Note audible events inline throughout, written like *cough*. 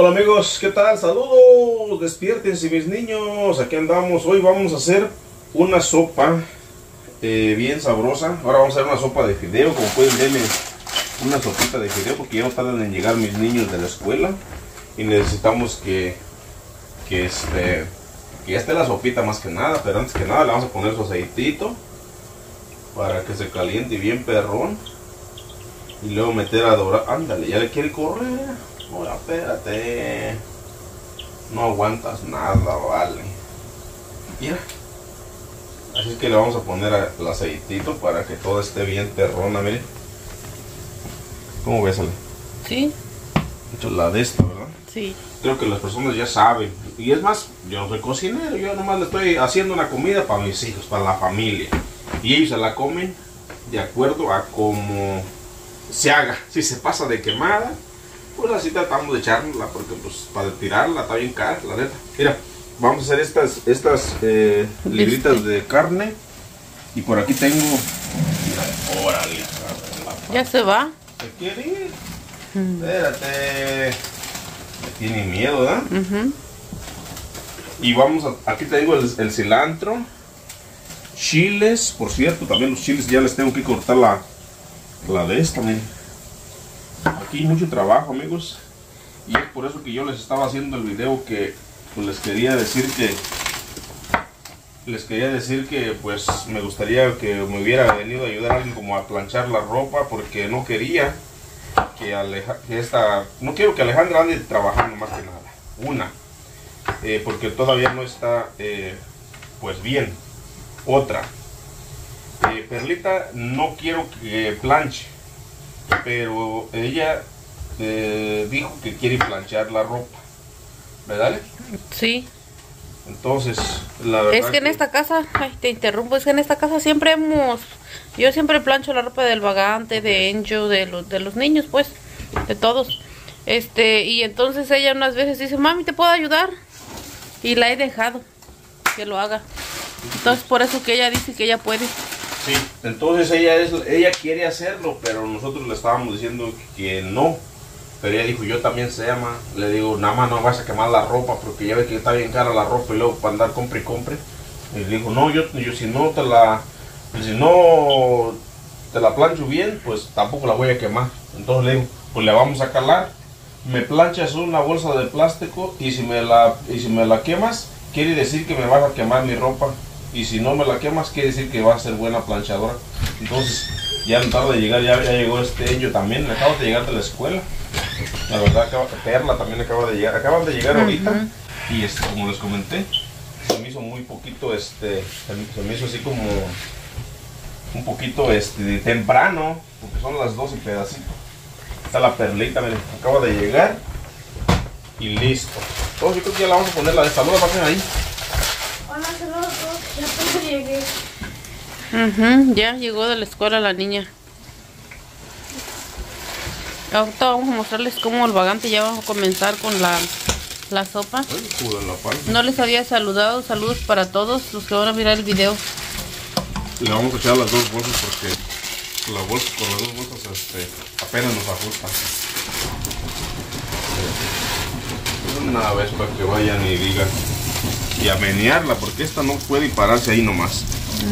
Hola amigos, ¿qué tal? Saludos, despiértense mis niños, aquí andamos. Hoy vamos a hacer una sopa eh, bien sabrosa. Ahora vamos a hacer una sopa de fideo, como pueden ver, una sopita de fideo porque ya no tardan en llegar mis niños de la escuela y necesitamos que, que este que ya esté la sopita más que nada, pero antes que nada le vamos a poner su aceitito para que se caliente bien perrón y luego meter a dorar. Ándale, ya le quiere correr. Espérate. No aguantas nada, vale. Mira. Así que le vamos a poner el aceitito para que todo esté bien terrona, miren. ¿Cómo ves, Ale? Sí. Hecho la de esta, ¿verdad? Sí. Creo que las personas ya saben. Y es más, yo no soy cocinero, yo nomás le estoy haciendo una comida para mis hijos, para la familia. Y ellos se la comen de acuerdo a cómo se haga. Si se pasa de quemada, pues así tratamos de echarla, porque pues para tirarla está bien cara, la neta. Mira, vamos a hacer estas, estas eh, libritas de carne. Y por aquí tengo. Mira, órale. Ya se va. ¿Se quiere ir? Espérate. Me tiene miedo, ¿verdad? Ujú. Y vamos a. Aquí tengo el, el cilantro. Chiles, por cierto, también los chiles ya les tengo que cortar la, la de esta, miren. Aquí mucho trabajo, amigos. Y es por eso que yo les estaba haciendo el video que pues, les quería decir que les quería decir que pues me gustaría que me hubiera venido a ayudar a alguien como a planchar la ropa porque no quería que, Aleja- que esta no quiero que Alejandra ande trabajando más que nada. Una, eh, porque todavía no está eh, pues bien. Otra, eh, Perlita no quiero que planche, pero ella eh, dijo que quiere planchar la ropa, ¿verdad? Sí. Entonces, la verdad Es que en esta casa, ay, te interrumpo, es que en esta casa siempre hemos, yo siempre plancho la ropa del vagante, de Enjo, de los, de los niños, pues, de todos. Este, y entonces ella unas veces dice, mami, ¿te puedo ayudar? Y la he dejado que lo haga. Entonces por eso que ella dice que ella puede. Entonces ella es, ella quiere hacerlo, pero nosotros le estábamos diciendo que no. Pero ella dijo, yo también se llama. Le digo, nada más no vas a quemar la ropa porque ya ves que está bien cara la ropa y luego para andar compre y compre. Y le dijo, no, yo, yo si no te la, si no te la plancho bien, pues tampoco la voy a quemar. Entonces le digo, pues le vamos a calar. Me planchas una bolsa de plástico y si me la, y si me la quemas, quiere decir que me vas a quemar mi ropa. Y si no me la quemas, quiere decir que va a ser buena planchadora. Entonces, ya no tarda de llegar, ya, ya llegó este ello también. Acaba de llegar de la escuela. La verdad, acaba, Perla también acaba de llegar. Acaban de llegar ahorita. Y este, como les comenté, se me hizo muy poquito, este, se me, hizo así como un poquito este, temprano, porque son las 12 y pedacito. Está la perlita, miren, acaba de llegar. Y listo. Entonces yo creo que ya la vamos a poner la de esta. ¿No la pasen ahí? Llegué. Ya llegó de la escuela la niña. Ahorita vamos a mostrarles cómo el vagante ya va a comenzar con la, la sopa. No les había saludado, saludos para todos los que van a mirar el video. Le vamos a echar las dos bolsas porque la bolsa, con las dos bolsas este, apenas nos ajustan. Una vez para que vayan y digan y a menearla porque esta no puede pararse ahí nomás.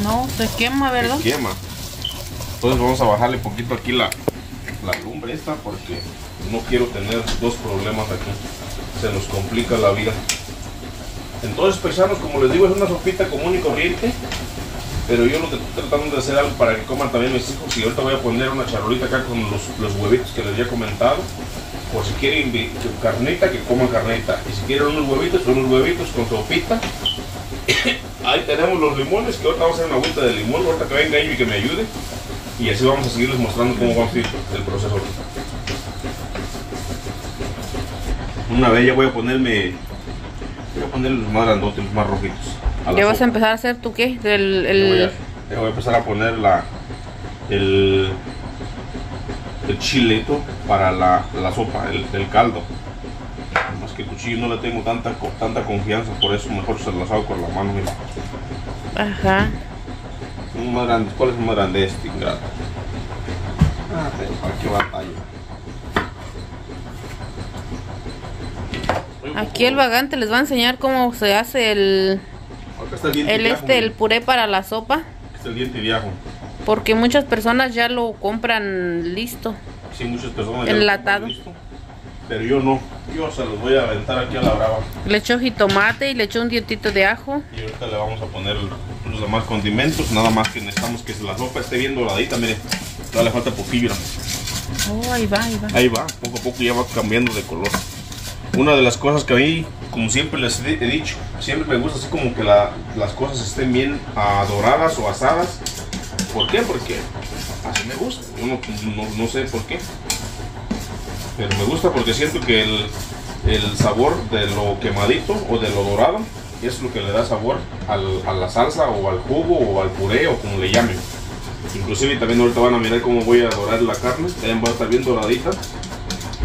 No, se quema, ¿verdad? Se quema. Entonces vamos a bajarle poquito aquí la, la lumbre esta porque no quiero tener dos problemas aquí. Se nos complica la vida. Entonces, paisanos, como les digo, es una sopita común y corriente. Pero yo lo que estoy tratando de hacer algo para que coman también mis hijos. Y ahorita voy a poner una charolita acá con los, los huevitos que les había comentado. Por si quieren carnita, que coman carnita. Y si quieren unos huevitos, unos huevitos con sopita. *coughs* Ahí tenemos los limones, que ahorita vamos a hacer una vuelta de limón. Ahorita que venga y que me ayude. Y así vamos a seguirles mostrando cómo va a ser el proceso ahorita. Una vez ya voy a ponerme. Voy a poner los más grandotes, los más rojitos. ¿Ya vas a empezar a hacer tú qué? El, Le voy, a, el... voy a empezar a poner la, el, el chilito para la, la sopa, el, el caldo. Más que cuchillo no le tengo tanta, tanta confianza, por eso mejor se las hago con la mano. Mira. Ajá. Un más grande, ¿Cuál es el más grande este ingrato? Ah, pero para qué batalla. Aquí el vagante les va a enseñar cómo se hace el, el el este, el puré para la sopa. Aquí está el diente viejo. Porque muchas personas ya lo compran listo. Sí, muchas personas ya lo Enlatado. compran listo. Pero yo no. Yo se los voy a aventar aquí a la brava. Le echó jitomate y le echó un dientito de ajo. Y ahorita le vamos a poner los demás condimentos. Nada más que necesitamos que la sopa esté bien doradita. Mire, todavía le falta poquillo. Oh, ahí va, ahí va. Ahí va, poco a poco ya va cambiando de color. Una de las cosas que a mí, como siempre les he dicho, siempre me gusta así como que la- las cosas estén bien ah, doradas o asadas. ¿Por qué? Porque así me gusta. Yo no, no- sé por qué. Pero me gusta porque siento que el, el sabor de lo quemadito o de lo dorado es lo que le da sabor al- a la salsa o al jugo o al puré o como le llamen. Inclusive también ahorita van a mirar cómo voy a dorar la carne. También va a estar bien doradita.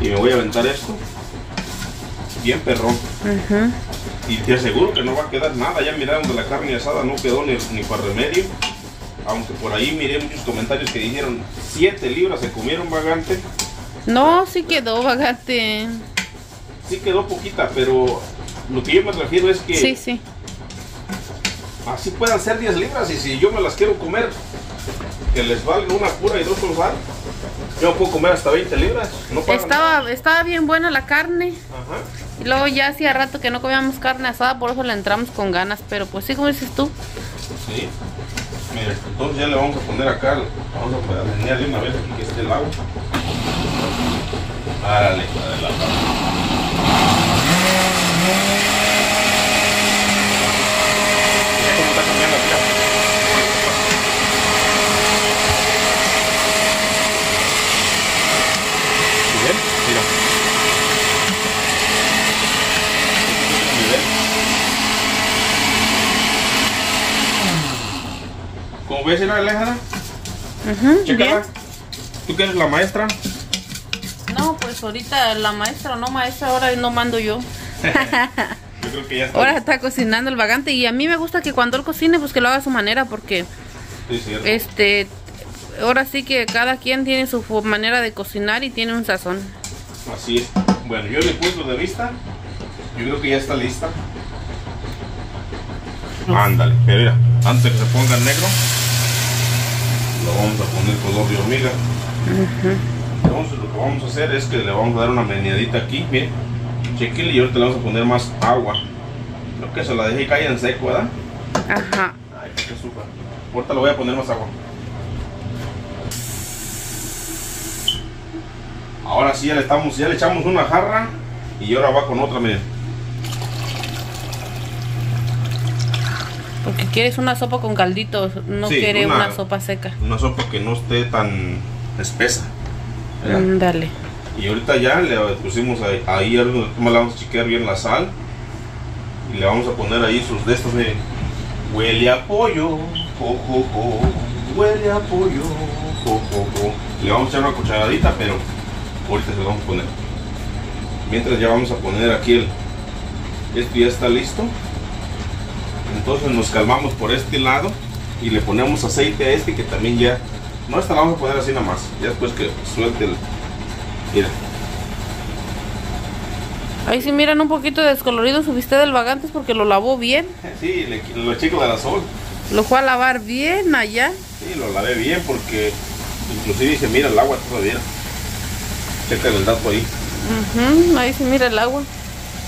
Y me voy a aventar esto. Bien perrón. Y te aseguro que no va a quedar nada. Ya miraron de la carne asada, no quedó ni, ni para remedio. Aunque por ahí miré muchos comentarios que dijeron 7 libras se comieron vagante. No, sí quedó vagante. Sí quedó poquita, pero lo que yo me refiero es que Sí, sí. así puedan ser 10 libras. Y si yo me las quiero comer, que les valga una pura y dos sal, yo puedo comer hasta 20 libras. No pagan nada. Estaba, estaba bien buena la carne. Ajá. Y luego ya hacía rato que no comíamos carne asada, por eso le entramos con ganas. Pero pues sí, como dices tú. Sí. Mire, entonces ya le vamos a poner acá, vamos a poner alinear de una vez aquí que esté el agua. Árale, adelante. Mira cómo está cambiando, mira. ¿Sí ven? Mira. Este es el nivel. Como ves, Alejandra, chécala. bien. Tú que eres la maestra. No, pues ahorita la maestra, no maestra, ahora no mando yo. *laughs* Yo creo que ya está. Ahora está cocinando el vagante y a mí me gusta que cuando él cocine, pues que lo haga a su manera, porque Sí, cierto. este, ahora sí que cada quien tiene su manera de cocinar y tiene un sazón. Así es. Bueno, yo de punto de vista, yo creo que ya está lista. Ándale, pero mira, antes de que se ponga negro, lo vamos a poner color de hormiga. Entonces lo que vamos a hacer es que le vamos a dar una meneadita aquí, miren. Chequile y ahorita le vamos a poner más agua. Creo que se la dejé caer en seco, ¿verdad? Ajá. Ay, qué súper. Ahorita le voy a poner más agua. Ahora sí ya le estamos, ya le echamos una jarra y ahora va con otra, miren. Porque quieres una sopa con calditos, no Sí, quiere una- una... sopa seca. Una sopa que no esté tan espesa. Mm, dale. Y ahorita ya le pusimos ahí, ahí algo, le vamos a chequear bien la sal. Y le vamos a poner ahí sus de estos, miren. Huele a pollo, jo, jo, jo. Huele a pollo. Le vamos a echar una cucharadita, pero ahorita se lo vamos a poner. Mientras ya vamos a poner aquí el. Esto ya está listo. Entonces nos calmamos por este lado y le ponemos aceite a este que también ya. No, esta la vamos a poner así nada más. Ya después que suelte el. Mira. Ahí si miran un poquito descolorido su bistec del vagante es porque lo lavó bien. Sí, le, lo chico de la sol. Lo fue a lavar bien allá. Sí, lo lavé bien porque inclusive dice, mira el agua todavía. Checa el dato ahí. Ujú, Ahí se mira el agua.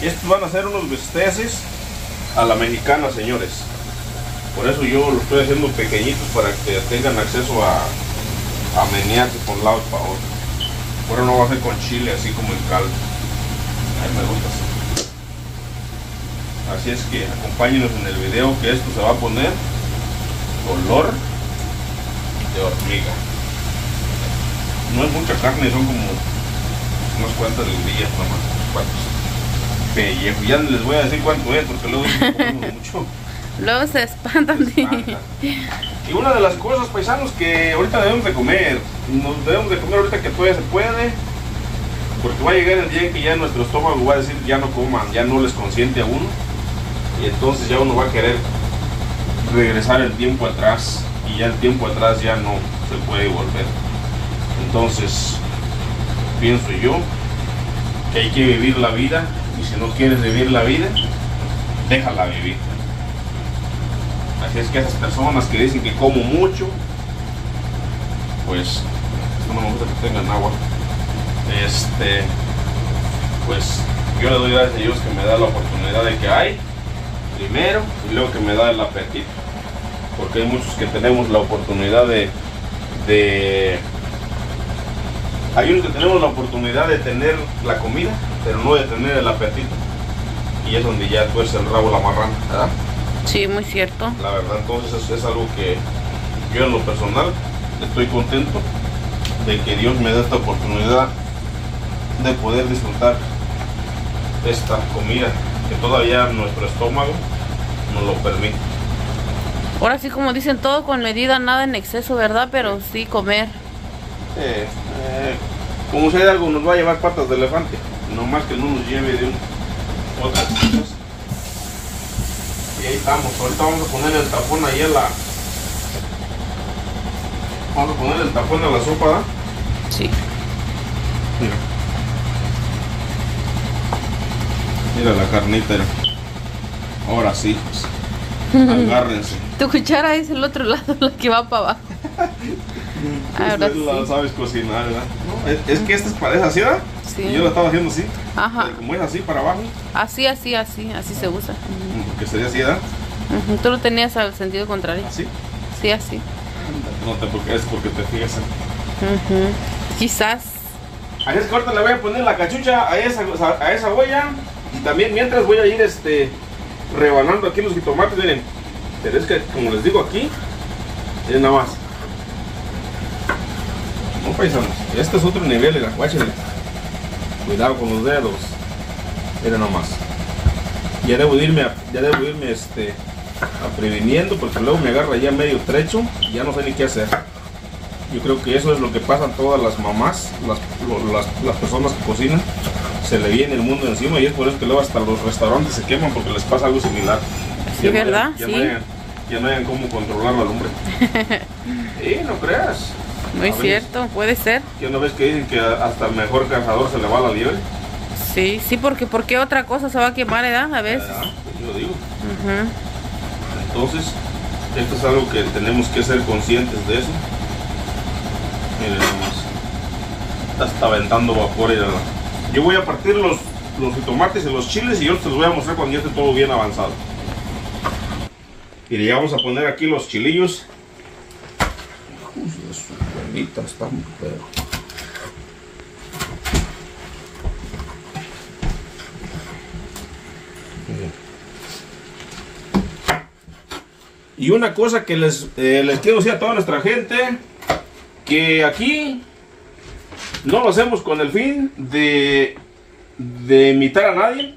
Estos van a ser unos bisteces a la mexicana, señores. Por eso yo lo estoy haciendo pequeñitos para que tengan acceso a, a un lado y para otro. Ahora no va a ser con chile así como el caldo. A me gusta así. Es que acompáñenos en el video que esto se va a poner color de hormiga. No es mucha carne, son como unas cuantas librillas nomás, pellejos. Ya no les voy a decir cuánto es porque luego mucho. Luego se espantan. Espanta. Y una de las cosas, paisanos, que ahorita debemos de comer, nos debemos de comer ahorita que todavía se puede, porque va a llegar el día en que ya nuestro estómago va a decir ya no coman, ya no les consiente a uno, y entonces ya uno va a querer regresar el tiempo atrás, y ya el tiempo atrás ya no se puede volver. Entonces, pienso yo que hay que vivir la vida Y si no quieres vivir la vida, déjala vivir. Así es que esas personas que dicen que como mucho, pues no me gusta que tengan agua. Este, pues yo le doy gracias a Dios que me da la oportunidad de que hay primero y luego que me da el apetito. Porque hay muchos que tenemos la oportunidad de, de hay unos que tenemos la oportunidad de tener la comida, pero no de tener el apetito. Y es donde ya tuerce el rabo la marrana, ¿verdad? Sí, muy cierto. La verdad, entonces es, es algo que yo en lo personal estoy contento de que Dios me dé esta oportunidad de poder disfrutar esta comida que todavía nuestro estómago nos lo permite. Ahora sí, como dicen, todo con medida, nada en exceso, ¿verdad? Pero sí comer. Eh, eh, como si hay algo nos va a llevar patas de elefante, no más que no nos lleve de un, otras cosas. Y ahí estamos, ahorita vamos a poner el tapón ahí a la... Vamos a poner el tapón a la sopa, ¿verdad? Sí. Mira. Mira la carnita. Ahora sí. Agárrense. *laughs* Tu cuchara es el otro lado, la que va para abajo. *laughs* Ahora Tú la sí. sabes cocinar, ¿verdad? No, es, es que esta es para esa ¿verdad? Sí. Y yo la estaba haciendo así. Ajá. Eh, Como es así para abajo, Así, así, así, así se usa. porque sería así, ¿verdad? Tú lo tenías al sentido contrario. Así. Sí, así. No te porque es porque te fijas. en- Ujú. Quizás. Así es que ahorita le voy a poner la cachucha a esa, a esa olla. Y también mientras voy a ir este rebanando aquí los jitomates, miren. Pero es que como les digo aquí, miren nada más. No paisanos, este es otro nivel, mira, guáchenle. Cuidado con los dedos. Miren nomás. Ya debo irme, a- ya debo irme este, a previniendo porque luego me agarra ya medio trecho y ya no sé ni qué hacer. Yo creo que eso es lo que pasa a todas las mamás, las, las, las personas que cocinan. Se le viene el mundo encima y es por eso que luego hasta los restaurantes se queman porque les pasa algo similar. Sí, Ya no ¿verdad? ya, Sí. No hayan, ya no hayan cómo controlar la lumbre. *laughs* Sí, no creas. Muy veces- cierto, puede ser. Que una vez que dicen que hasta el mejor cazador se le va la liebre. Sí, sí, porque ¿por qué otra cosa se va a quemar, edad? A veces. Yo lo digo. Entonces, esto es algo que tenemos que ser conscientes de eso. Miren nomás. Está aventando vapor. mira. Yo voy a partir los, los tomates y los chiles y yo te los voy a mostrar cuando ya esté todo bien avanzado. Y ya vamos a poner aquí los chilillos. Miren. Y una cosa que les, eh, les quiero decir a toda nuestra gente, que aquí no lo hacemos con el fin de, de imitar a nadie.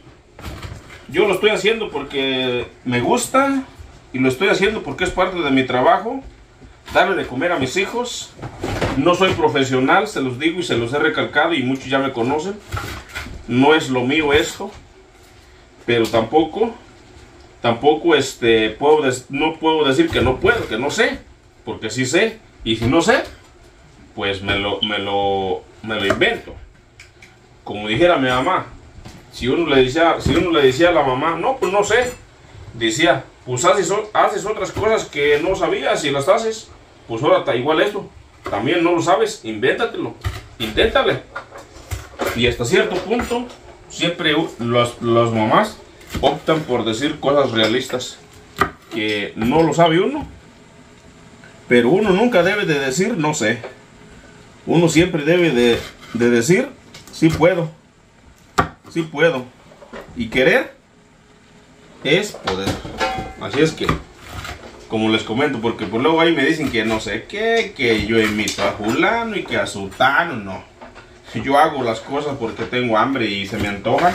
Yo lo estoy haciendo porque me gusta y lo estoy haciendo porque es parte de mi trabajo, darle de comer a mis hijos. No soy profesional, se los digo y se los he recalcado y muchos ya me conocen. No es lo mío esto, pero tampoco tampoco este puedo no puedo decir que no puedo, que no sé, porque sí sé y si no sé, pues me lo me lo me lo invento. Como dijera mi mamá, si uno le decía, si uno le decía a la mamá, "No, pues no sé." Decía, "Pues haces, otras cosas que no sabías y las haces." Pues ahora está igual esto. También no lo sabes, invéntatelo. Inténtale. Y hasta cierto punto, siempre u- los, las mamás optan por decir cosas realistas que no lo sabe uno. Pero uno nunca debe de decir no sé. Uno siempre debe de, de decir sí puedo. Sí puedo. Y querer es poder. Así es que, como les comento, porque por luego ahí me dicen que no sé qué, que yo imito a fulano y que a sultano, no. Yo hago las cosas porque tengo hambre y se me antoja.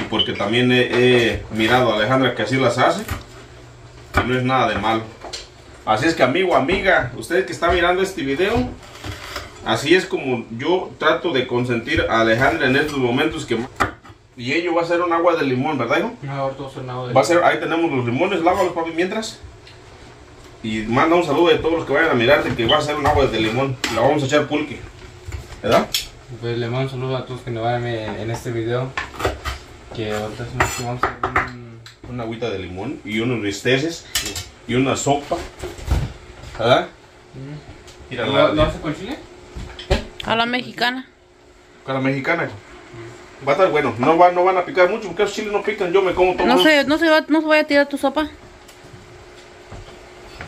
Y porque también he, he mirado a Alejandra que así las hace. Y no es nada de malo. Así es que amigo, amiga, usted que está mirando este video, así es como yo trato de consentir a Alejandra en estos momentos que... Y ello va a ser un agua de limón, ¿verdad, hijo? No, Va a ser, ahí tenemos los limones, lávalos, papi, mientras. Y manda un saludo de todos los que vayan a mirarte que va a ser un agua de limón. La vamos a echar pulque. ¿Verdad? Pues le mando un saludo a todos que nos van a ver en este video. Que ahorita es más que vamos a hacer un- una agüita de limón y unos bisteces y una sopa. ¿Verdad? Mira, la, ¿Lo, lo hace con chile? A la mexicana. con la mexicana. Va a estar bueno. No, va, no van a picar mucho porque esos chiles no pican. Yo me como todo. No se, no se va, no se vaya a tirar tu sopa.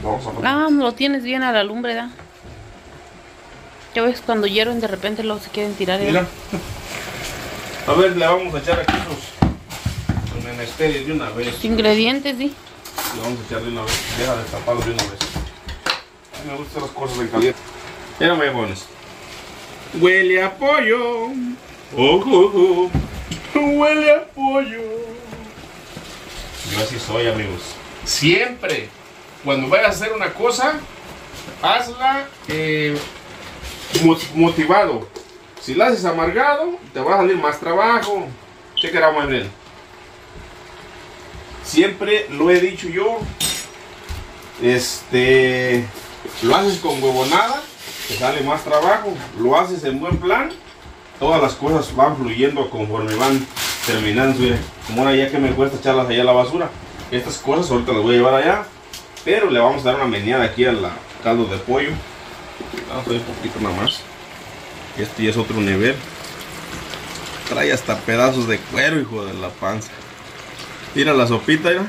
Vamos a poner. Ah, lo tienes bien a la lumbre, ¿da? Ya ves, cuando hierven de repente luego se quieren tirar. ¿eh? Mira. A ver, le vamos a echar aquí los, los menesteres de una vez. Los ingredientes, sí. Le vamos a echar de una vez. Deja de taparlos de una vez. A mí me gustan las cosas en caliente. Me pones. Huele a pollo. Oh, oh, oh. Huele a pollo. Yo así soy, amigos. Siempre, cuando vayas a hacer una cosa, hazla eh, mo- motivado. Si la haces amargado, te va a salir más trabajo. My friend. Siempre lo he dicho yo. Este. Lo haces con huevonada, te sale más trabajo. Lo haces en buen plan, todas las cosas van fluyendo conforme van terminando. Mire, como ahora ya que me cuesta echarlas allá a la basura. Estas cosas ahorita las voy a llevar allá. Pero le vamos a dar una meneada aquí al caldo de pollo. Vamos a ver un poquito nada más. Este ya es otro nivel. Trae hasta pedazos de cuero, hijo de la panza. Mira la sopita, mira.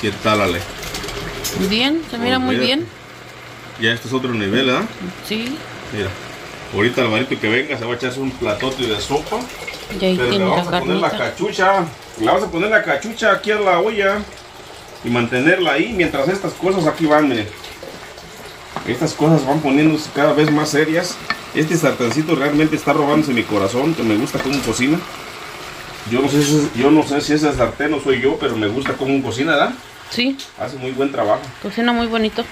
¿Qué tal, Ale? Bien, se mira muy Olvídate. bien. Ya este es otro nivel, ¿verdad? Sí. Mira. Ahorita el marito que venga se va a echarse un platote de sopa. Y ahí Pero le vamos a poner la cachucha. Le vamos a poner la cachucha aquí a la olla. Y mantenerla ahí mientras estas cosas aquí van, miren. Estas cosas van poniéndose cada vez más serias. Este sartencito realmente está robándose mi corazón, que me gusta cómo cocina. Yo no sé si, es- yo no sé si ese sartén no soy yo, pero me gusta cómo cocina, ¿verdad? Sí, Hace muy buen trabajo. cocina muy bonito.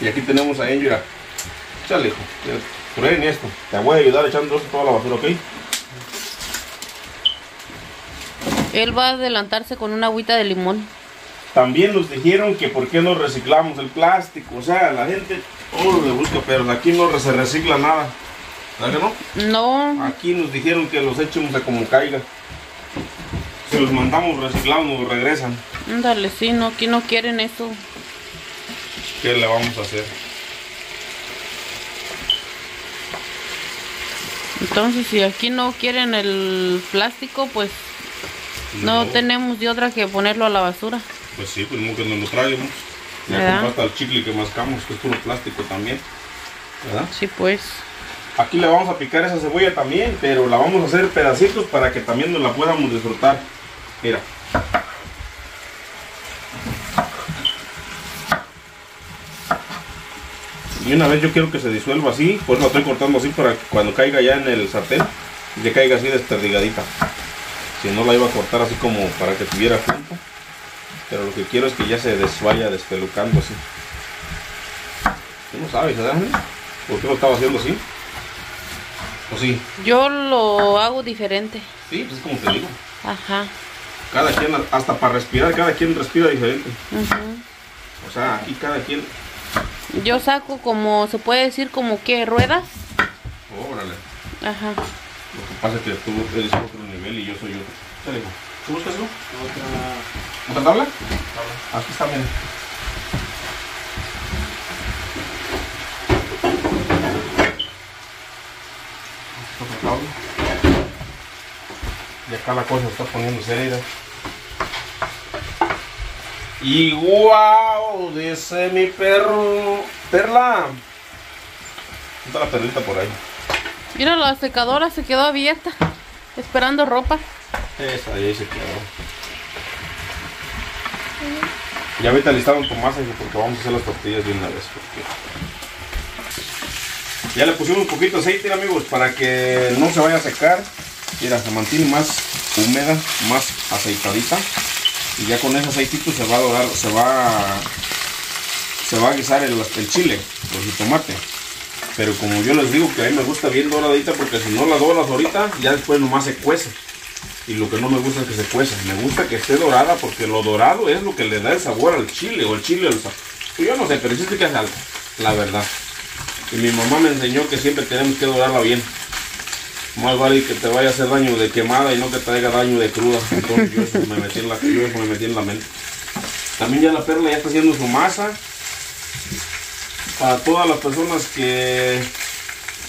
Y aquí tenemos a Angel. mira. Hijo. Prueben esto. Te voy a ayudar echando toda la basura, ¿ok? Él va a adelantarse con una agüita de limón. También nos dijeron que por qué no reciclamos el plástico. O sea, la gente todo le busca, pero aquí no se recicla nada. ¿Verdad que no? No, Aquí nos dijeron que los echemos a como caiga. Si los mandamos reciclados nos regresan. ándale, sí, no, aquí no quieren eso. ¿Qué le vamos a hacer? Entonces, si aquí no quieren el plástico, pues no, tenemos de otra que ponerlo a la basura. Pues sí, pues nunca nos lo traemos. Ya ¿Verdad? compraste el chicle que mascamos, que es puro plástico también. ¿Verdad? Sí, pues. Aquí le vamos a picar esa cebolla también, pero la vamos a hacer pedacitos para que también nos la podamos disfrutar. Mira. Y una vez yo quiero que se disuelva así, por eso la estoy cortando así para que cuando caiga ya en el sartén, ya caiga así desperdigadita. Si no la iba a cortar así como para que tuviera junto. Pero lo que quiero es que ya se des- vaya despelucando así. Tú no sabes, ¿verdad? ¿Por qué lo estaba haciendo así? ¿O sí? Yo lo hago diferente. Sí, pues es como te digo. Ajá. Cada quien, hasta para respirar, cada quien respira diferente. ujú. O sea, aquí cada quien. Yo saco como, se puede decir como que ruedas. Órale. Ajá. Lo que pasa es que tú eres otro nivel y yo soy otro. Hijo. ¿Tú buscas eso? ¿Otra tabla? Aquí está, miren. Otra tabla. Y acá la cosa está poniendo seria. Y wow, dice mi perro. Perla. Está la perlita por ahí. Mira, la secadora se quedó abierta. Esperando ropa. Esa ahí se quedó. Ya ahorita listaron tu masa porque vamos a hacer las tortillas de una vez. porque- Ya le pusimos un poquito de aceite, amigos, para que no se vaya a secar. Mira, se mantiene más húmeda, más aceitadita. Y ya con ese aceitito se va a dorar, se va a, se va a guisar el, el chile, el jitomate. Pero como yo les digo que a mí me gusta bien doradita porque si no la doras ahorita, ya después nomás se cuece. Y lo que no me gusta es que se cueza. Me gusta que esté dorada porque lo dorado es lo que le da el sabor al chile o el chile al sabor. Yo no sé, pero sí que es algo, la verdad. Y mi mamá me enseñó que siempre tenemos que dorarla bien. Más vale que te vaya a hacer daño de quemada y no que te haga daño de cruda. Entonces yo me metí en la, yo me metí en la mente. También ya la perla ya está haciendo su masa. Para todas las personas que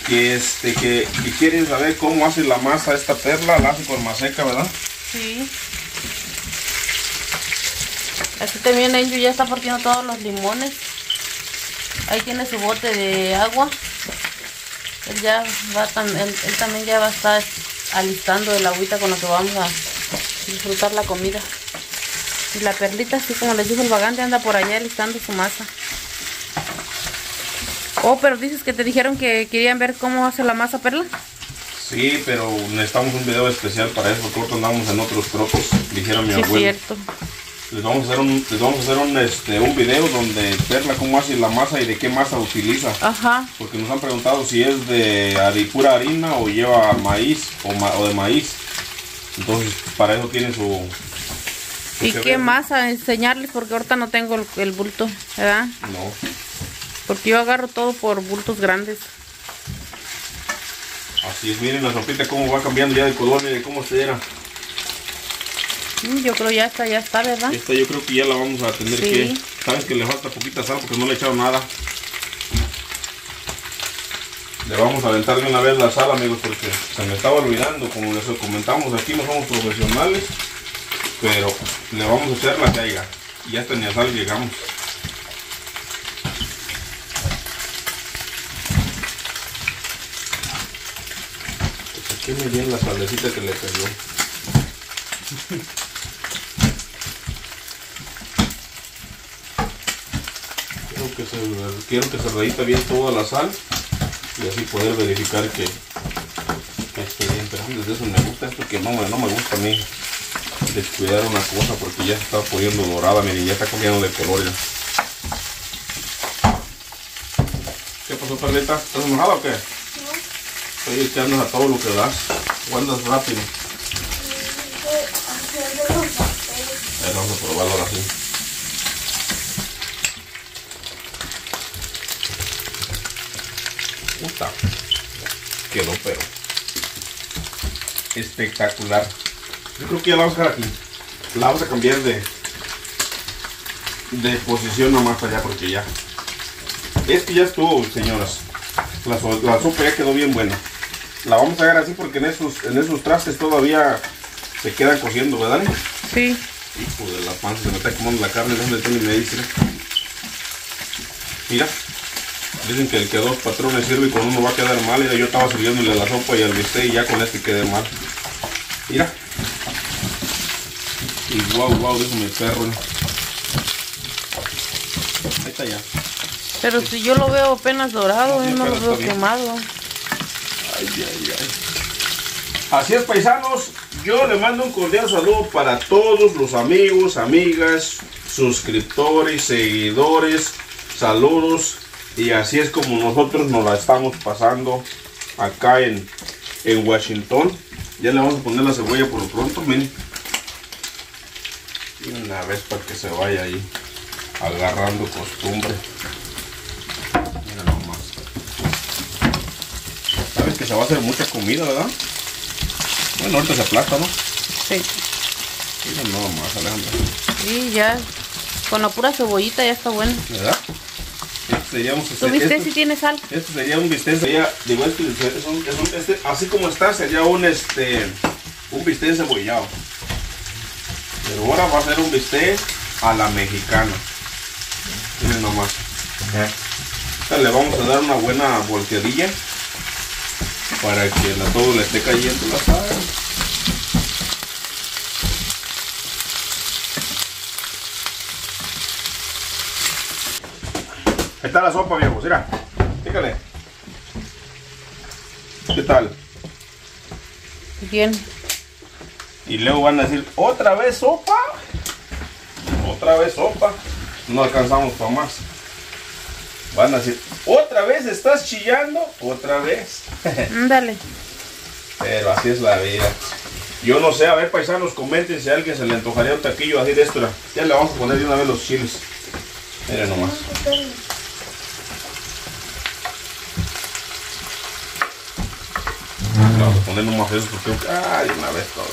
que este que quieren saber cómo hace la masa esta perla, la hace con maseca, ¿verdad? Sí. Aquí también Angel ya está partiendo todos los limones. Ahí tiene su bote de agua. Él ya va tam- él, él también ya va a estar alistando el agüita con lo que vamos a disfrutar la comida. Y la perlita, así como les dijo el vagante, anda por allá alistando su masa. Oh, pero dices que te dijeron que querían ver cómo hace la masa perla. Sí, pero necesitamos un video especial para eso, porque andamos en otros trocos, dijera mi Sí, abuelo. cierto. Les vamos a hacer un, les vamos a hacer un, este, un video donde Perla cómo hace la masa y de qué masa utiliza. Ajá. Porque nos han preguntado si es de hari- pura harina o lleva maíz o, ma- o de maíz. Entonces, para eso tiene su... su ¿Y qué masa enseñarles? Porque ahorita no tengo el, el bulto, ¿verdad? No. Porque yo agarro todo por bultos grandes. Así es, miren la sopita cómo va cambiando ya de color y de cómo se era. Yo creo ya está, ya está, ¿verdad? Esta yo creo que ya la vamos a tener Sí. que... Sabes que le falta poquita sal porque no le he echado nada. Le vamos a aventar de una vez la sal, amigos, porque se me estaba olvidando. Como les comentamos, aquí no somos profesionales. Pero le vamos a echar la caiga. Y hasta ni a sal llegamos. Pues aquí me viene la salecita que le cayó. *laughs* Quiero que se, quiero que se rayita bien toda la sal y así poder verificar que, que esté bien. Pero antes de eso me gusta esto que no me, no me gusta a mí descuidar una cosa porque ya se está poniendo dorada, miren, ya está cambiando de color ya. ¿Qué pasó, Perlita? ¿Estás enojada o qué? Oye, que andas a todo lo que das. O andas rápido. Vamos a probarlo ahora sí. Puta. Quedó, pero. Espectacular. Yo creo que ya la vamos a dejar aquí. La vamos a cambiar de. De posición nomás allá porque ya. Es que ya estuvo, señoras. La, so- la sopa ya quedó bien buena. La vamos a dejar así porque en esos, en esos trastes todavía se quedan cociendo, ¿verdad? Sí. Hijo de la panza, se me está quemando la carne, ¿dónde tengo y me dice? Mira, dicen que el que dos patrones sirve y con uno va a quedar mal. Mira, yo estaba sirviéndole la sopa y al bistec y ya con este quedé mal. Mira. Y guau, guau, dijo mi perro. Ahí está ya. Pero si yo lo veo apenas dorado, yo no lo veo quemado. Ay, ay, ay. Así es, paisanos. Yo le mando un cordial saludo para todos los amigos, amigas, suscriptores, seguidores. Saludos. Y así es como nosotros nos la estamos pasando acá en, en Washington. Ya le vamos a poner la cebolla por lo pronto, miren. Y Una vez para que se vaya ahí agarrando costumbre. Mira nomás. Sabes que se va a hacer mucha comida, ¿verdad? Bueno, ahorita se aplasta, ¿no? Sí. Mira nomás, Alejandra. Y ya, con la pura cebollita ya está bueno. ¿Verdad? Este sería un, ¿Tú viste este- si tiene sal? Este sería un bistec, sería, digo, este, es un- es un- este, así como está, sería un, este, un bistec cebollado. Pero ahora va a ser un bistec a la mexicana. Miren nomás. Ahorita Le vamos a dar una buena volteadilla para que la, todo le esté cayendo la sal. Ahí está la sopa, viejo, mira. Fíjale. ¿Qué tal? Bien. Y luego van a decir, ¿otra vez sopa? ¿Otra vez sopa? No alcanzamos para más. Van a decir, ¿otra vez estás chillando? ¿Otra vez? *laughs* Ándale. Pero así es la vida. Yo no sé, a ver paisanos, comenten si a alguien se le antojaría un taquillo así de esto. Ya le vamos a poner de una vez los chiles. Miren nomás. Vamos a poner nomás eso porque, ay, una vez todos,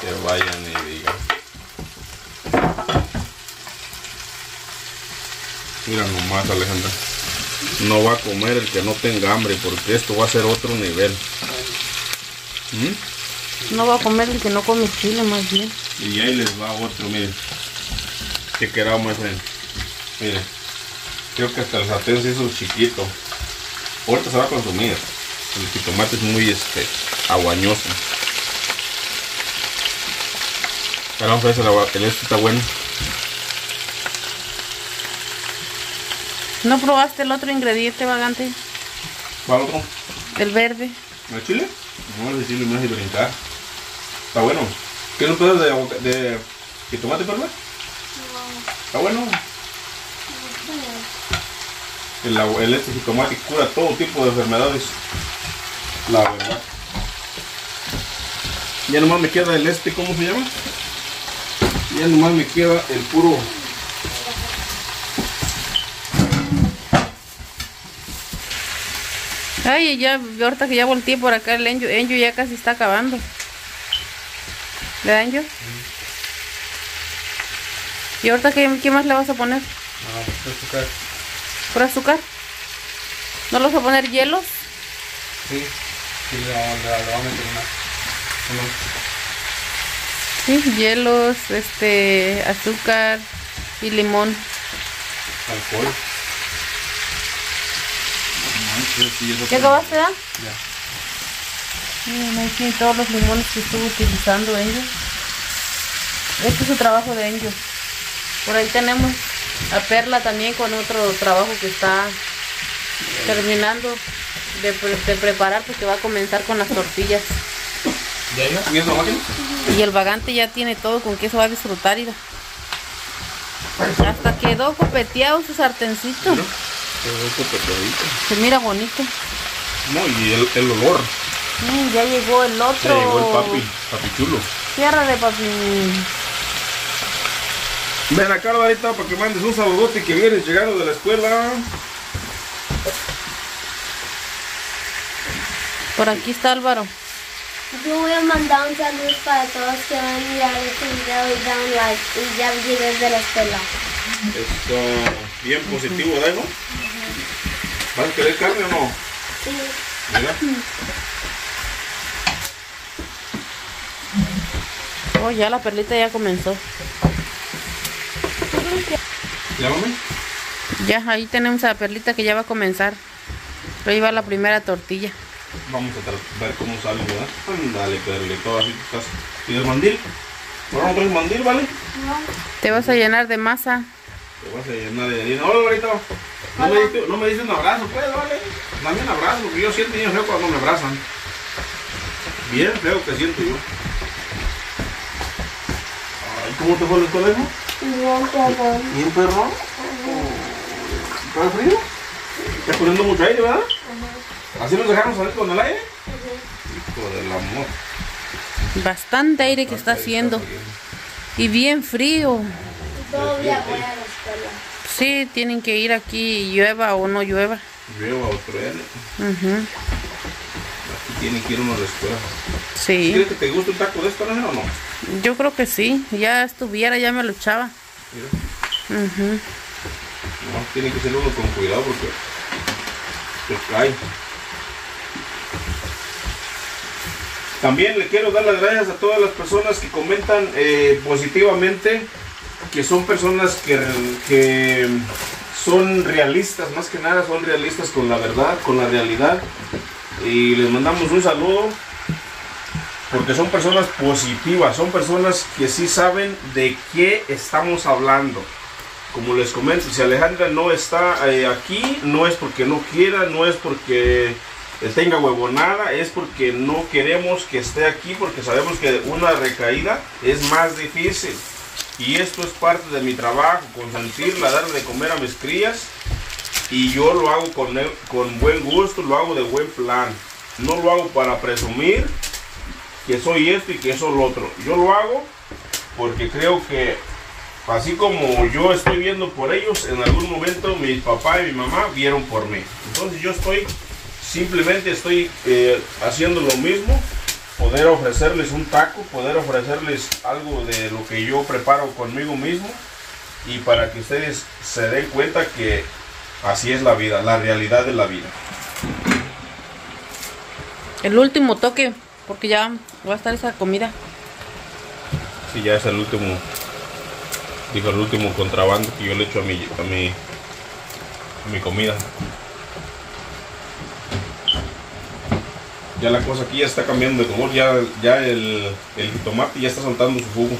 que vayan y digan. Mira nomás, Alejandra. No va a comer el que no tenga hambre porque esto va a ser otro nivel. ¿Mm? No va a comer el que no come chile, más bien. Y ahí les va otro, miren. Que quedaba más bien. Miren. Creo que hasta el sartén se hizo chiquito. Ahorita se va a consumir. El jitomate es muy este, aguañoso. Ahora vamos a ver si el, agua- el este está bueno. ¿No probaste el otro ingrediente, vagante? ¿Va otro? El verde. ¿El chile? No, el chile me hace brincar. Está bueno. ¿Quieres un pedazo de, de jitomate, perla? Está bueno. El, el este jitomate cura todo tipo de enfermedades. La verdad. Ya nomás me queda el este, ¿cómo se llama? Ya nomás me queda el puro. Ay, ya, ahorita que ya volteé por acá, el enyo ya casi está acabando. ¿Le enyo? ¿Y ahorita qué, qué más le vas a poner? ¿Por azúcar? ¿No le vas a poner hielos? Sí, sí, le vamos a meter una. Sí, hielos, este, azúcar y limón. Alcohol. ¿Ya acabaste, da? Ya. Miren, ahí tiene todos los limones que estuvo utilizando ellos. Este es su trabajo de ellos. Por ahí tenemos a Perla también con otro trabajo que está terminando de, de preparar porque va a comenzar con las tortillas. ¿Ya iba? ¿Y el vagante ya tiene todo con que eso va a disfrutar. Hasta quedó copeteado su sartencito. Quedó copetadito. Se mira bonito. No, y el, el olor. Mm, ya llegó el otro. Ya llegó el papi, papi chulo. Ciérrale, papi. Ven acá, para que mandes un saludote que vienes llegando de la escuela. Por aquí está Álvaro. Yo voy a mandar un saludo para todos que van a mirar este video y dan like y ya llegué de la escuela. Está bien positivo, ¿verdad, no? ¿Vas a querer carne o no? Sí. Mira. Oh, ya la perlita ya comenzó. Llámame. Ya, ahí tenemos a la perlita que ya va a comenzar. Ahí va la primera tortilla. Vamos a ver cómo sale, ¿verdad? Ándale, perlito, así estás. ¿Pides mandil? ¿Ahora no traes mandil, vale? Te vas a llenar de masa. Te vas a llenar de harina. Hola. No me, diste, no me diste un abrazo, pues, vale. Dame un abrazo, porque yo siento bien feo cuando me abrazan. Bien feo que siento yo. Ay, ¿cómo te fue el colegio? Bien, perdón. ¿Bien perro? ¿Está frío? ¿Estás poniendo mucho aire, verdad? ¿Así nos dejamos salir con el aire? Hijo del amor. Bastante aire que está haciendo. Y bien frío. Todavía voy a la escuela. Sí, tienen que ir aquí, llueva o no llueva. Lleva otro N. Ujú, Aquí tiene que ir uno a la escuela. Sí, ¿Quieres que te guste un taco de esto, no? o no? yo creo que sí. Ya estuviera, ya me lo echaba. Mira. No, tiene que ser uno con cuidado porque te cae. También le quiero dar las gracias a todas las personas que comentan eh, positivamente, que son personas que, que son realistas, más que nada son realistas con la verdad, con la realidad. Y les mandamos un saludo porque son personas positivas, son personas que sí saben de qué estamos hablando como les comento, si Alejandra no está eh, aquí, no es porque no quiera, no es porque tenga huevonada, es porque no queremos que esté aquí, porque sabemos que una recaída es más difícil. Y esto es parte de mi trabajo, consentirla, darle de comer a mis crías. Y yo lo hago con, con buen gusto, lo hago de buen plan. No lo hago para presumir que soy esto y que soy lo otro. Yo lo hago porque creo que Así como yo estoy viendo por ellos, en algún momento mi papá y mi mamá vieron por mí. Entonces yo estoy simplemente estoy eh, haciendo lo mismo, poder ofrecerles un taco, poder ofrecerles algo de lo que yo preparo conmigo mismo y para que ustedes se den cuenta que así es la vida, la realidad de la vida. El último toque, porque ya va a estar esa comida. Sí, ya es el último, digo, el último contrabando que yo le echo a mi, a mi, a mi comida. Ya la cosa aquí ya está cambiando de color, ya, ya el, el tomate ya está soltando su jugo.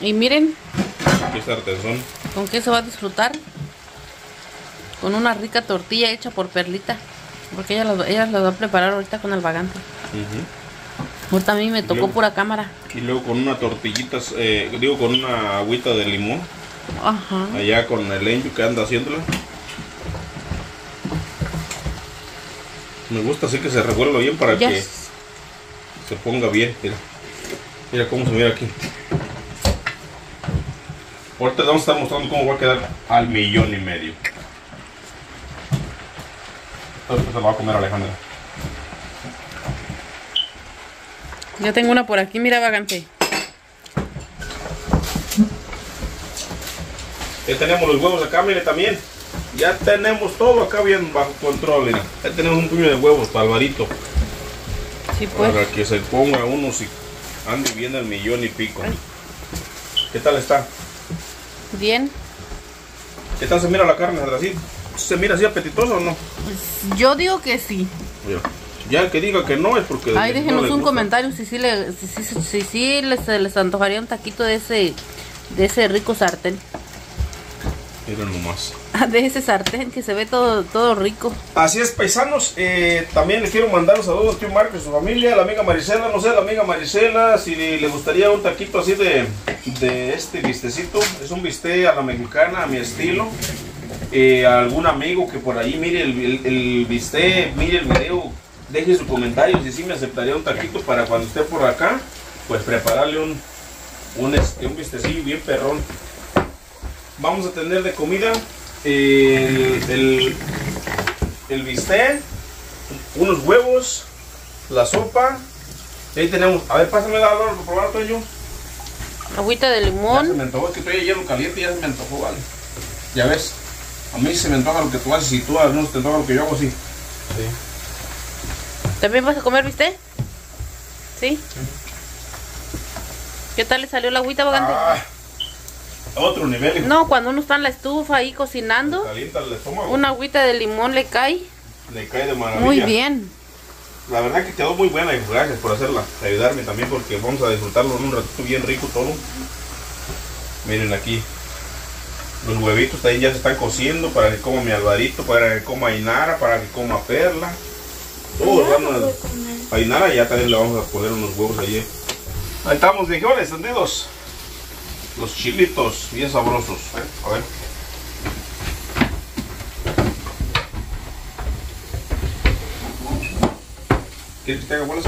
Y miren Aquí está artesón. con qué se va a disfrutar. Con una rica tortilla hecha por Perlita. Porque ella la, ella la va a preparar ahorita con el vagante. Ahorita a mí me tocó Luego. pura cámara. Y luego con una tortillita, eh, digo con una agüita de limón, Ajá. allá con el enju que anda haciéndola. Me gusta así que se revuelva bien para que se ponga bien. Mira, mira cómo se mira aquí. Ahorita vamos a estar mostrando cómo va a quedar al millón y medio. Esto se lo va a comer Alejandra. Ya tengo una por aquí, mira vagante. Ya tenemos los huevos acá, mire también. Ya tenemos todo acá bien bajo control, mira. Ya tenemos un puño de huevos para Alvarito. Sí, pues. Para que se ponga uno si ande bien el millón y pico. ¿Qué tal está? Bien. ¿Qué tal se mira la carne, Sandra? ¿Sí? ¿Se mira así apetitosa o no? Yo digo que sí. Mira, Ya el que diga que no es porque... Ay, no déjenos un gusta. comentario si sí, le, si, si, si, sí les, les antojaría un taquito de ese, de ese rico sartén. Miren nomás. De ese sartén que se ve todo, todo rico. Así es, paisanos. eh, también le quiero mandar un saludo al tío Marco y su familia, a la amiga Marisela. No sé, la amiga Marisela, si le gustaría un taquito así de, de este bistecito. Es un bistec a la mexicana, a mi estilo. Eh, a algún amigo que por ahí mire el, el, el bistec, mire el video, deje su comentario si sí me aceptaría un taquito para cuando esté por acá, pues prepararle un, un, este, un bistecillo bien perrón. Vamos a tener de comida eh, el, el, el bistec, unos huevos, la sopa. Y ahí tenemos, a ver, pásame la para probar Toño. Agüita de Ya se limón. me antojó, es que estoy hielo caliente y ya se me antojó, vale. Ya ves, a mí se me antoja lo que tú haces y tú a no te antoja lo que yo hago así. ¿También vas a comer, viste? ¿Sí? ¿Qué tal le salió la agüita vagante? Ah, otro nivel. hijo. No, cuando uno está en la estufa ahí cocinando, Calienta el estómago. una agüita de limón le cae Le cae de maravilla. muy bien. La verdad que quedó muy buena y gracias por hacerla, ayudarme también porque vamos a disfrutarlo en un ratito bien rico todo. Miren aquí, los huevitos también ya se están cociendo para que coma mi Alvarito, para que coma Inara, para que coma Perla. Todos van a... A Inara ya también le vamos a poner unos huevos allí. Ahí estamos, viejones, entendidos. Los chilitos bien sabrosos. ¿eh? A ver. ¿Quieres que te haga bolas?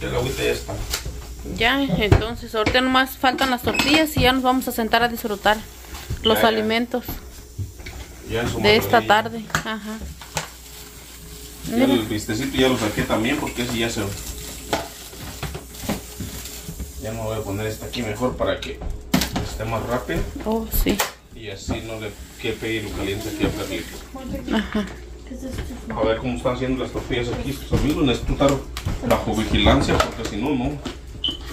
Ya la agüita ya está. Ya, entonces ahorita nomás faltan las tortillas y ya nos vamos a sentar a disfrutar los Ya, ya. alimentos Ya su de esta tarde. Ajá. Ya el vistecito ya lo saqué también porque ese ya se... Ya me voy a poner este aquí mejor para que esté más rápido Oh, sí. y así no le quepe y lo caliente aquí a Carlito. A ver cómo están haciendo las tortillas aquí sus amigos. Necesito estar bajo vigilancia porque si no, no.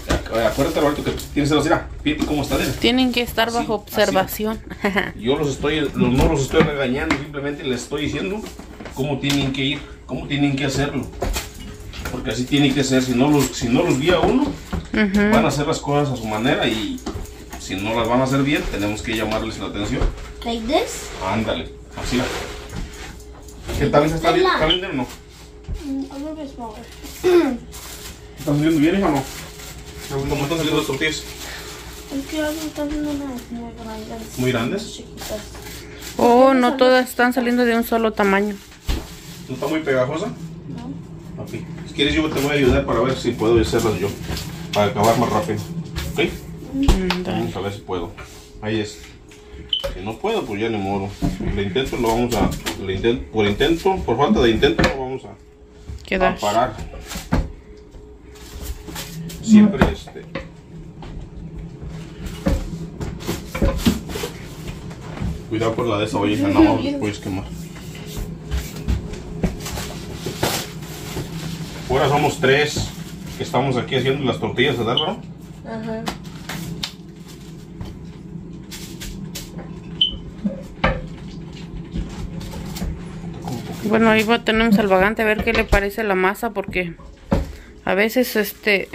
Ac- Acuérdate, Roberto, que tienes que decir, ah, fíjate cómo está. mira. Tienen que estar Así, bajo así. observación. *laughs* Yo los estoy, los- no los estoy regañando, simplemente les estoy diciendo cómo tienen que ir, cómo tienen que hacerlo. Porque así tiene que ser, si no los, si no los guía uno, Van a hacer las cosas a su manera y si no las van a hacer bien, tenemos que llamarles la atención. Like this? Ándale, así. ¿Qué tal? ¿Está bien? ¿Está bien o no? Mm, a little bit smaller. ¿Están saliendo bien, hija, o no? ¿Cómo están saliendo las tortillas? Es que ahora están haciendo unas muy grandes. ¿Muy grandes? Chiquitas. Oh, no todas están saliendo de un solo tamaño. ¿No está muy pegajosa? No. Ok. Si quieres yo te voy a ayudar para ver si puedo hacerlas yo. Para acabar más rápido. ¿Ok? Mm. Vamos a ver si puedo. Ahí es. Si no puedo, pues ya ni modo. Le intento, lo vamos a. le inten- por intento, por falta de intento, lo vamos a, a parar. Siempre este. Cuidado con la de esa olla, no, *laughs* no puedes quemar. Ahora somos tres que estamos aquí haciendo las tortillas, ¿verdad, Álvaro? Ajá. Bueno, ahí va- tenemos al vagante a ver qué le parece la masa porque a veces este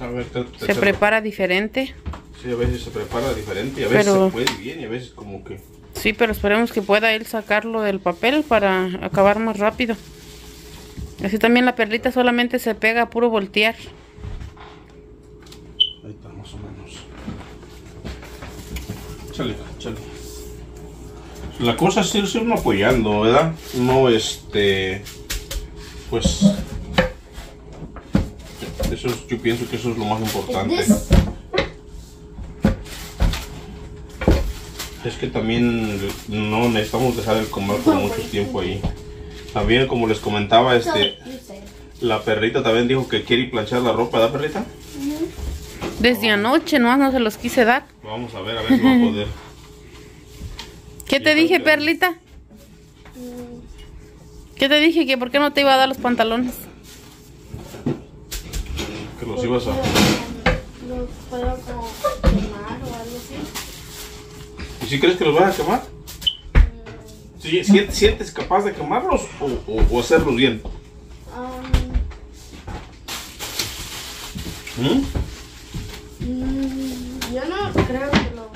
A ver, te- te- se te- prepara diferente. Sí, a veces se prepara diferente y a veces Pero- se puede bien y a veces como que... Sí, pero esperemos que pueda él sacarlo del papel para acabar más rápido. Así también la perlita solamente se pega a puro voltear. Ahí está, más o menos. Chale, chale. La cosa es irse uno apoyando, ¿verdad? No, este... Pues... Eso es- yo pienso que eso es lo más importante. Es que también no necesitamos dejar el comer por mucho tiempo ahí. También, como les comentaba, este... La perrita también dijo que quiere ir planchar la ropa, ¿verdad, perrita? Desde anoche no, no se los quise dar. Vamos a ver, a ver si va a *laughs* poder. ¿Qué te dije, porque- perlita? ¿Qué te dije? Que por qué no te iba a dar los pantalones. Que los ibas a... Los puedo como quemar o algo así. ¿Y si crees que los vas a quemar? ¿Sí, si- ¿Sientes capaz de quemarlos o, o- o hacerlos bien? Um, ¿Mm? mm, yo no creo que lo,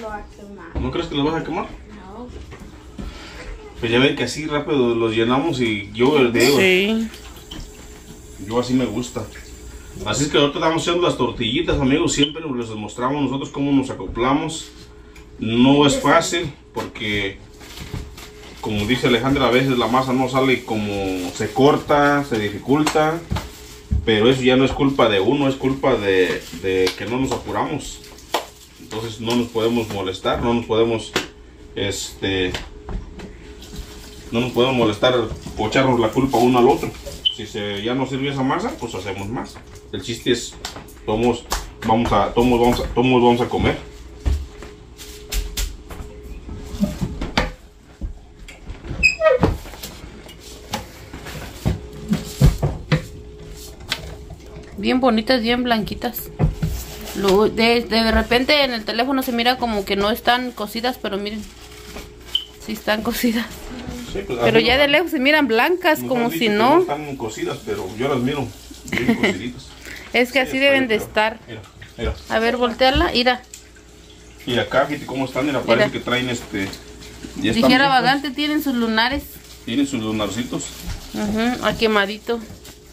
lo va a quemar. ¿No crees que los vas a quemar? No. Pues ya ven que así rápido los llenamos y yo digo, Sí. yo así me gusta. Así es que ahorita estamos haciendo las tortillitas, amigos. Siempre les mostramos nosotros cómo nos acoplamos. No es fácil porque, como dice Alejandra, a veces la masa no sale como se corta, se dificulta. Pero eso ya no es culpa de uno, es culpa de, que no nos apuramos. Entonces no nos podemos molestar, no nos podemos, este, no nos podemos molestar o echarnos la culpa uno al otro. Si se, ya no sirve esa masa, pues hacemos más. El chiste es, todos vamos a, todos vamos a, todos vamos a comer. Bien bonitas, bien blanquitas. Lo- de, de repente en el teléfono se mira como que no están cocidas, pero miren. Sí están cocidas. Sí, pues, Pero ya de lejos se miran blancas, como si no. están cocidas, pero yo las miro bien *laughs* cociditas. Es que Sí, así deben de pero- estar. Mira, mira. A ver, voltearla. Mira. Y acá, fíjate cómo están, mira, parece Mira. que traen este... ya Dijera pues. vagante, tienen sus lunares. Tienen sus lunarcitos. Ujú, a quemadito.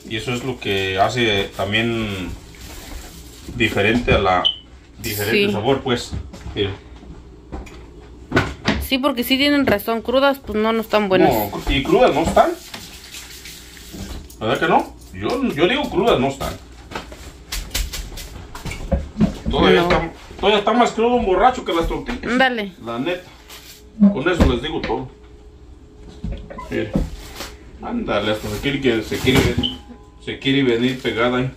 Y eso es lo que hace también diferente a la... Diferente Sí. sabor, pues. Mira. Sí, porque sí tienen razón. Crudas, pues no, no están buenas. No, y crudas no están. ¿Verdad que no? Yo, yo digo crudas no están. Todavía, No. está, todavía está más crudo un borracho que las tortillas. Ándale. La neta. Con eso les digo todo. Mire. Ándale, hasta se quiere, que- se quiere, se quiere venir pegada ahí.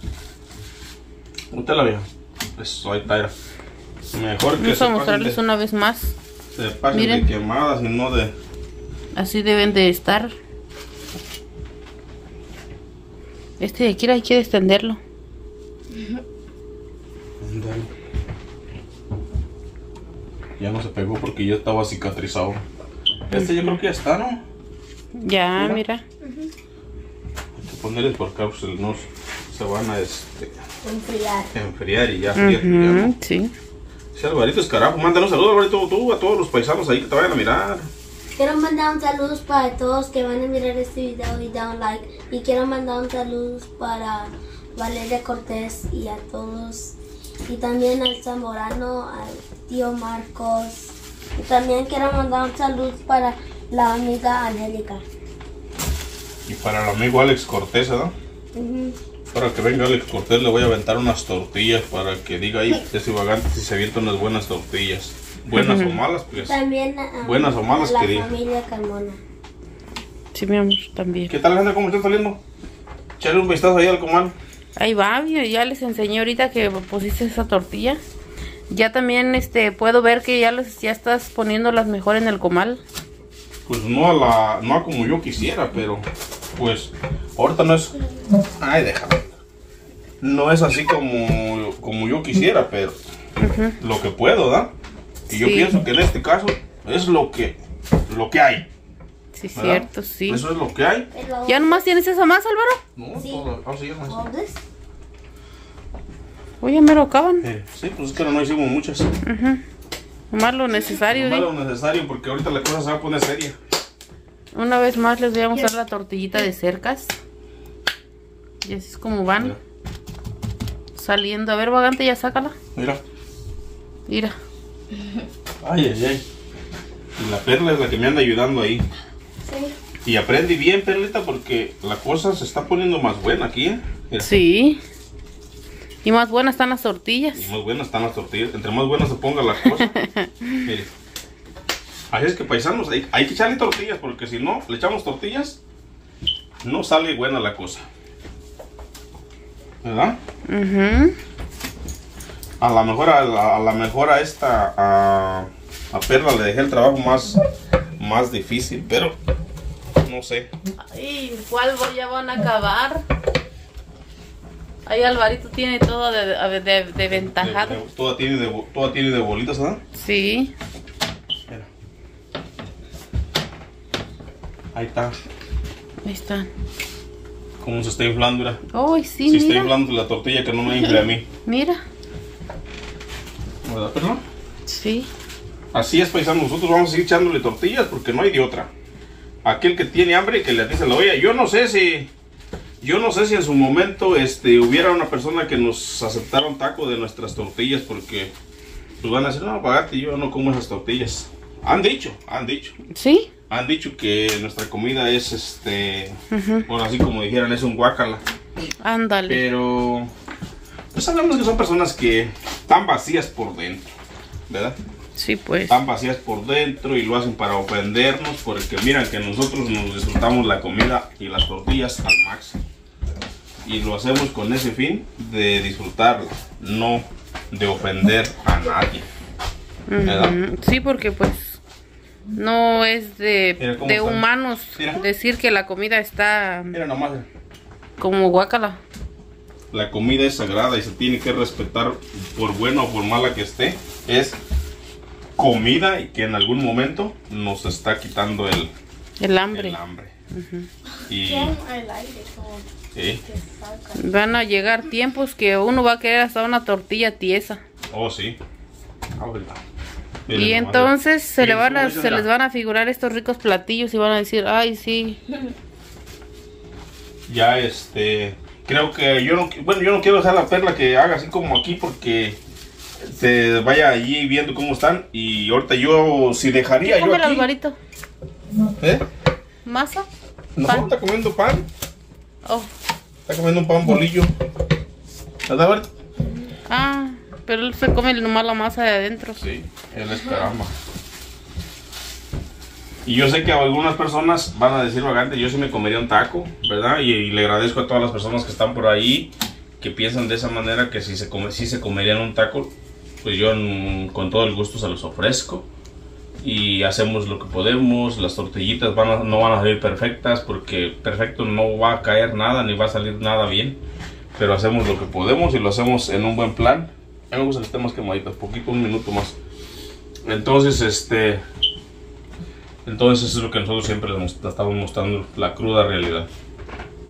Usted la vieja. Eso ahí está. Mejor que Vamos se a mostrarles de, una vez más. se pasen Miren. de quemadas y no de... Así deben de estar. Este de aquí hay que extenderlo. Ya no se pegó porque ya estaba cicatrizado. Este yo creo que ya está, ¿no? Ya, Mira. mira. Ponerles por acá, pues no se van a este, Enfriar. enfriar y ya fría, Ujú, sí. Sí, Alvarito es carajo. Mándanos saludos, Alvarito, tú, a todos los paisanos ahí que te vayan a mirar. Quiero mandar un saludo para todos que van a mirar este video y dar un like. Y quiero mandar un saludo para Valeria Cortés y a todos. Y también al Zamorano, al tío Marcos. Y también quiero mandar un saludo para la amiga Angélica. Y para el amigo Alex Cortés, ¿verdad? Para que venga Alex Cortés le voy a aventar unas tortillas para que diga ahí ese vagante si se avienta unas buenas tortillas. buenas o malas, pues. También a, Buenas o malas, a la querida. familia Carmona. Sí, mi amor, también. ¿Qué tal, Alejandra? ¿Cómo está saliendo? Echarle un vistazo ahí al comal. Ahí va, ya ya les enseñé ahorita que pusiste esa tortilla. Ya también este puedo ver que ya les ya estás poniéndolas mejor en el comal. Pues no a la, no a como yo quisiera, pero pues ahorita no es, ay déjame, no es así como, como yo quisiera, pero lo que puedo, ¿da? Y yo Sí. pienso que en este caso es lo que, lo que hay. Sí, ¿verdad? cierto, sí. Eso es lo que hay. ¿Ya nomás tienes esa más, Álvaro? No, Sí. todo- ah, sí, ya no es. ¿Pobres? Oye, me lo acaban. Eh, sí, pues es que no hicimos muchas. Nomás lo necesario, No di. lo necesario porque ahorita la cosa se va a poner seria. Una vez más les voy a mostrar la tortillita de cercas. Y así es como van Mira, saliendo. A ver, vagante, ya sácala. mira. Mira. Ay, ay, ay. Y la perla es la que me anda ayudando ahí. Sí. Y aprendí bien, Perlita, porque la cosa se está poniendo más buena aquí, ¿eh? Mira, Sí. Y más buenas están las Y tortillas. más buenas están las tortillas. Entre más buenas se ponga la cosa. *laughs* Mire. Así es que paisanos, hay, hay que echarle tortillas, porque si no, le echamos tortillas, no sale buena la cosa. ¿Verdad? A la mejor a, la, a la mejor a esta a, a Perla le dejé el trabajo más, más difícil, pero no sé. Ay, ¿cuál ya van a acabar? Ahí Alvarito tiene todo de, de, de- de ventajado. De- de- toda tiene de, toda tiene de bolitas, ¿verdad? Sí. Mira. Ahí está. Ahí están. Cómo se está inflando. Ay, sí, Si está inflando la tortilla que no me infle a mí. Mira. ¿Verdad, Perla? Sí. Así es, paisano. Nosotros vamos a seguir echándole tortillas porque no hay de otra. Aquel que tiene hambre que le dice la olla. Yo no sé si. Yo no sé si en su momento este, hubiera una persona que nos aceptara un taco de nuestras tortillas porque pues van a decir, no, pagate, yo no como esas tortillas. Han dicho, han dicho. ¿Sí? Han dicho que nuestra comida es, este, bueno, así como dijeran, es un guacala. Ándale. Pero, pues sabemos que son personas que están vacías por dentro, ¿verdad? Sí, pues. Están vacías por dentro y lo hacen para ofendernos porque miran que nosotros nos disfrutamos la comida y las tortillas al máximo. Y lo hacemos con ese fin de disfrutarla, no de ofender a nadie. ¿verdad? Ujú. Sí, porque pues no es de, de humanos Mira. decir que la comida está Mira nomás, como guacala. la comida es sagrada y se tiene que respetar por buena o por mala que esté. Es comida y que en algún momento nos está quitando el, El hambre. el hambre. Y saca. Van a llegar tiempos que uno va a querer hasta una tortilla tiesa. Oh, sí. Ah, verdad. Y entonces se, le van a, se les van a figurar estos ricos platillos y van a decir, ay, sí. *laughs* Ya este. Creo que yo no. Bueno, yo no quiero dejar la perla que haga así como aquí porque. Se vaya allí viendo cómo están. Y ahorita yo. Si dejaría ¿Qué yo aquí. Alvarito? ¿Eh? ¿Masa? No, Pan. está comiendo pan. Oh. Está comiendo un pan bolillo. ¿Verdad, Alberto? Ah, pero él se come nomás la masa de adentro. Sí, él es caramba. Y yo sé que algunas personas van a decir vagante, yo sí me comería un taco, ¿verdad? Y, le agradezco a todas las personas que están por ahí, que piensan de esa manera, que si se, come, si se comerían un taco, pues yo con todo el gusto se los ofrezco. Y hacemos lo que podemos, las tortillitas no van a salir perfectas, porque perfecto no va a caer nada, ni va a salir nada bien. Pero hacemos lo que podemos y lo hacemos en un buen plan. A mí me gusta que esté más quemadito, poquito, un minuto más. Entonces, este. Entonces, eso es lo que nosotros siempre estamos mostrando, la cruda realidad.